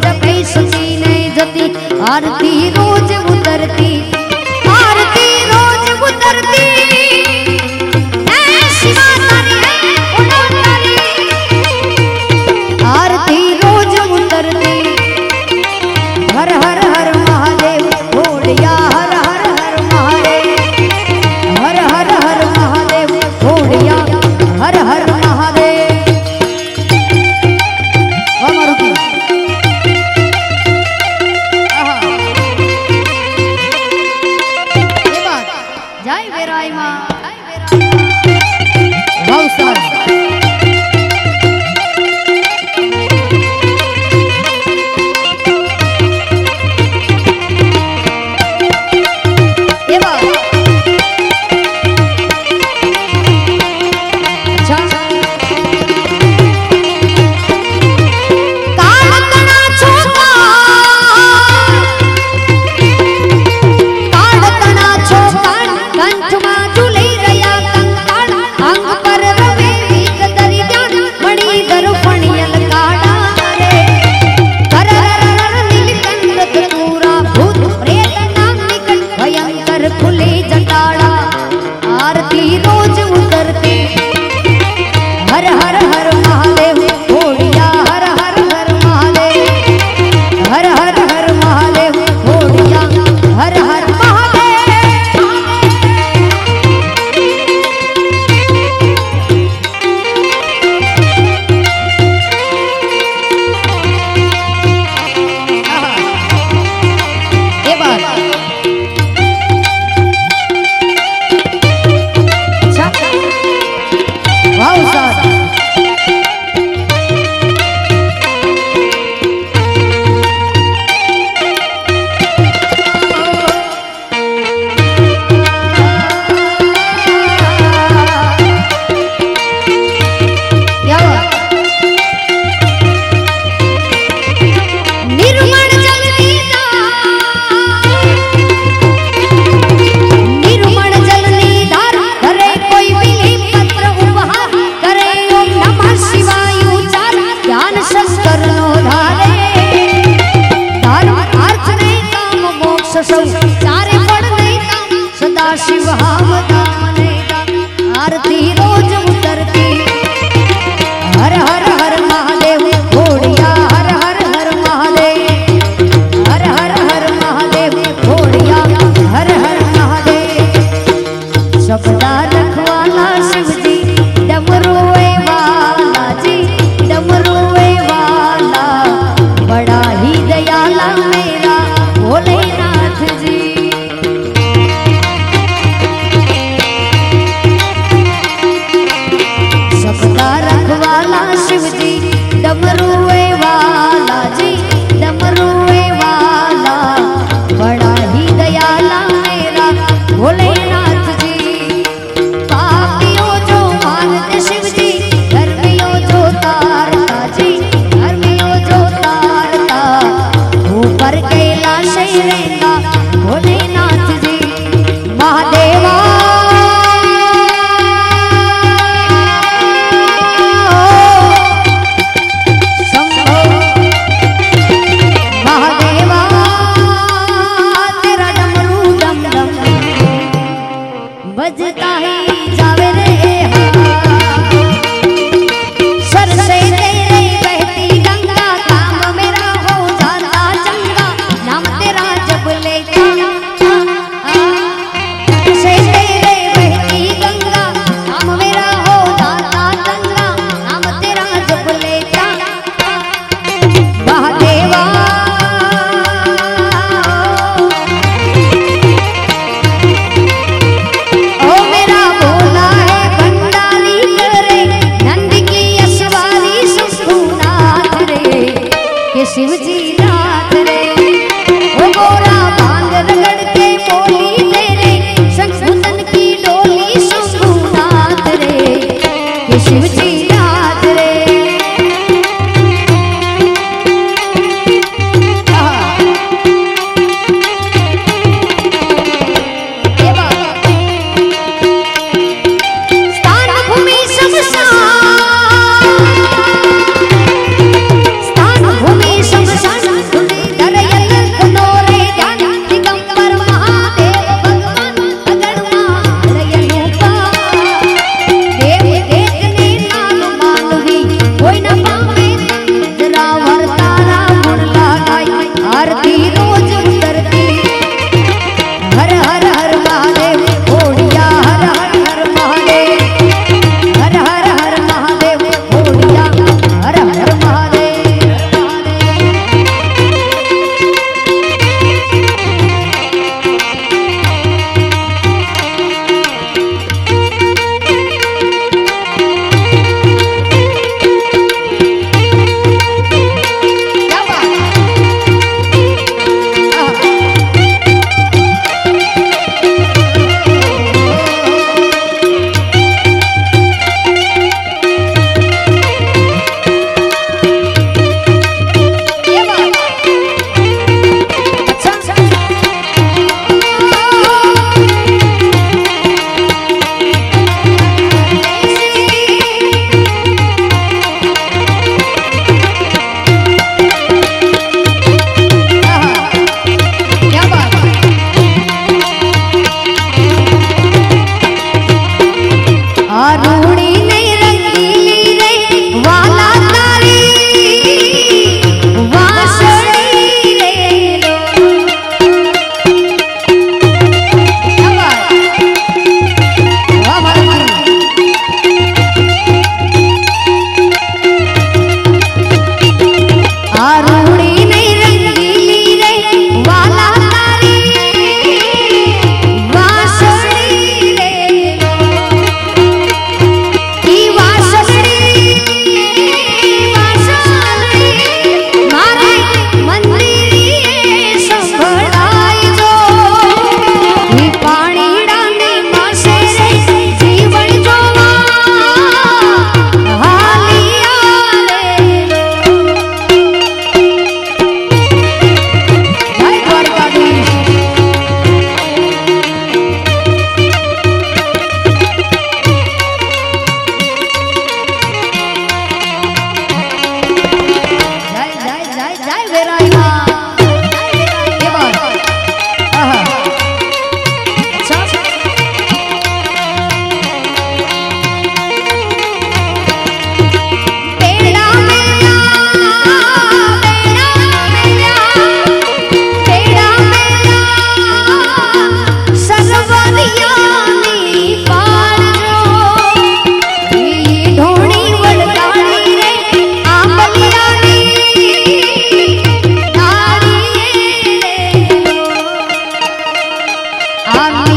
नहीं जती आरती रोज 生。活शिव जी आना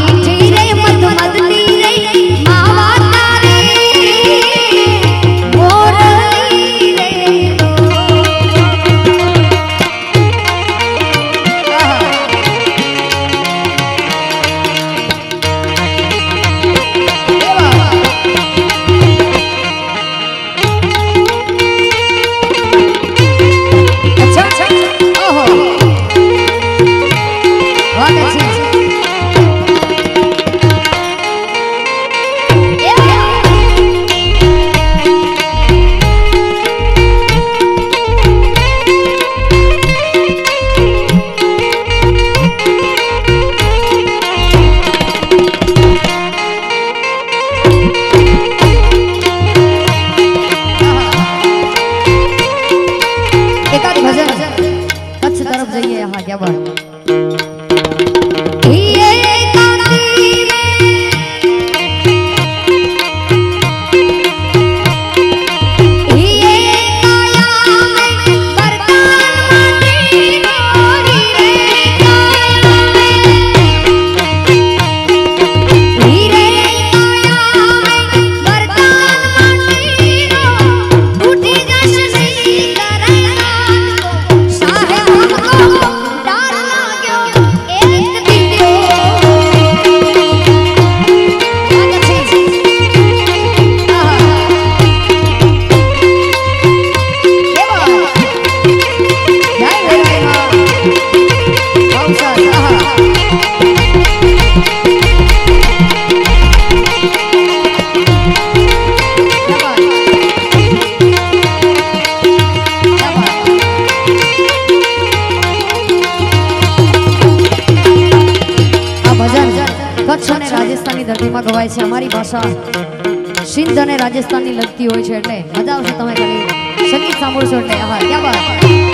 કહેવાય છે અમારી ભાષા સિંધ અને રાજસ્થાનની લગતી હોય છે એટલે મજા આવશે તમે ખાલી સંગીત સાંભળશો એટલે આહાર ક્યાં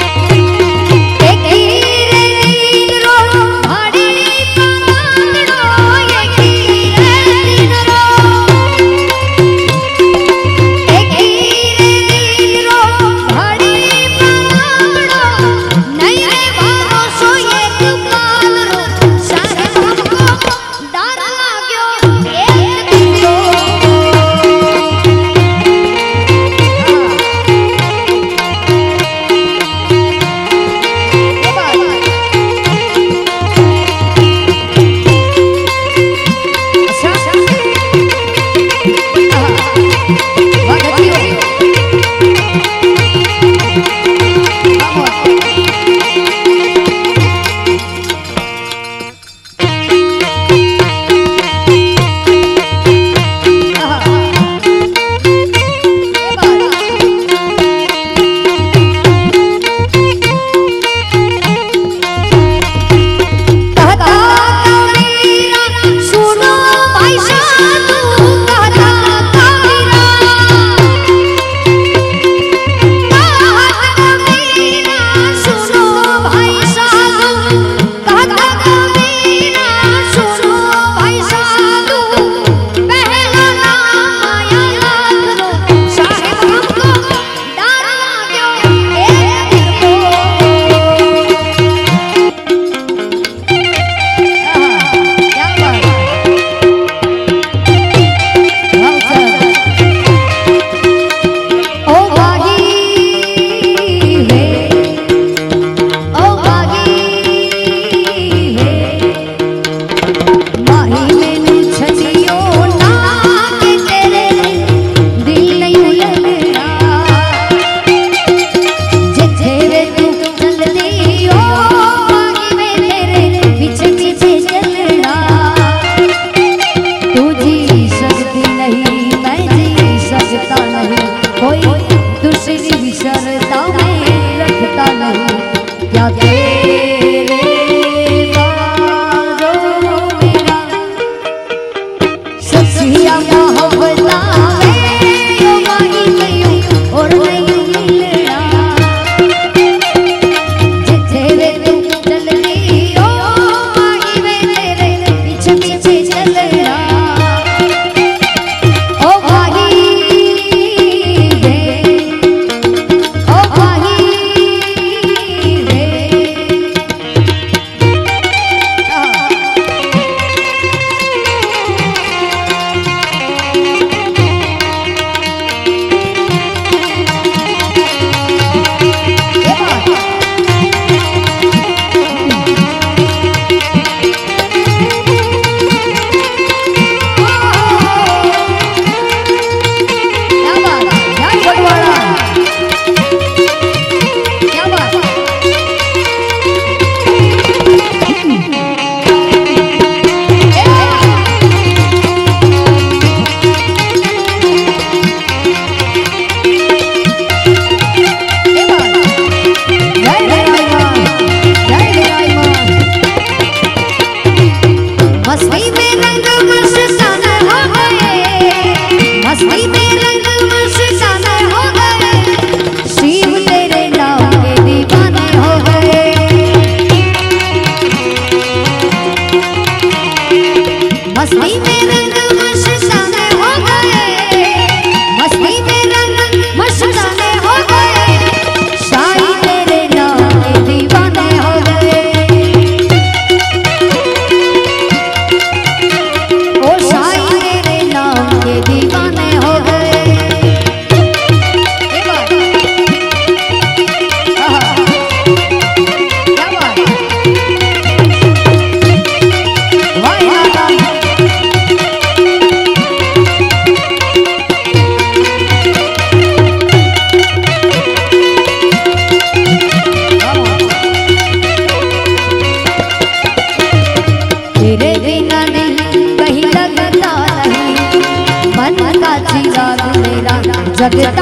ya